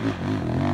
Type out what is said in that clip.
Mm-hmm.